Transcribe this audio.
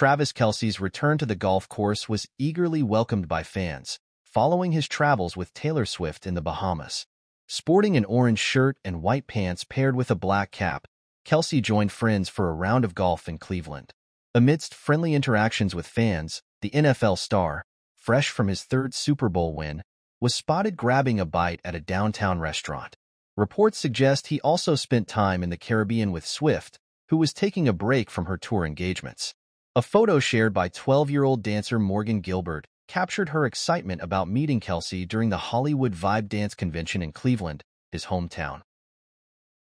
Travis Kelce's return to the golf course was eagerly welcomed by fans, following his travels with Taylor Swift in the Bahamas. Sporting an orange shirt and white pants paired with a black cap, Kelce joined friends for a round of golf in Cleveland. Amidst friendly interactions with fans, the NFL star, fresh from his third Super Bowl win, was spotted grabbing a bite at a downtown restaurant. Reports suggest he also spent time in the Caribbean with Swift, who was taking a break from her tour engagements. A photo shared by 12-year-old dancer Morgan Gilbert captured her excitement about meeting Kelce during the Hollywood Vibe Dance Convention in Cleveland, his hometown.